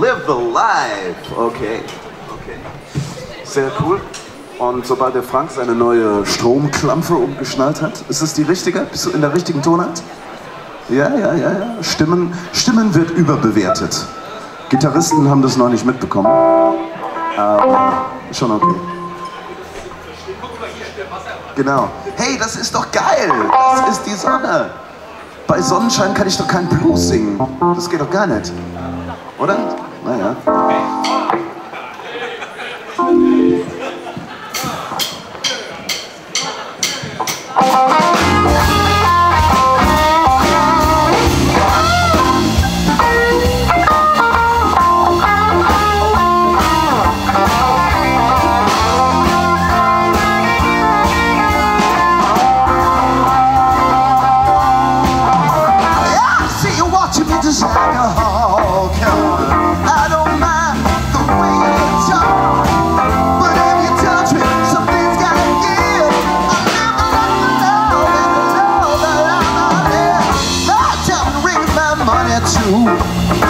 Live the life. Okay. Okay. Sehr cool. Und sobald der Frank seine neue Stromklampfe umgeschnallt hat, ist es die richtige? Bist du in der richtigen Tonart? Ja, ja, ja, ja. Stimmen, Stimmen wird überbewertet. Gitarristen haben das noch nicht mitbekommen. Aber schon okay. Genau. Hey, das ist doch geil. Das ist die Sonne. Bei Sonnenschein kann ich doch keinen Blues singen. Das geht doch gar nicht. Oder? Oh. Uhul.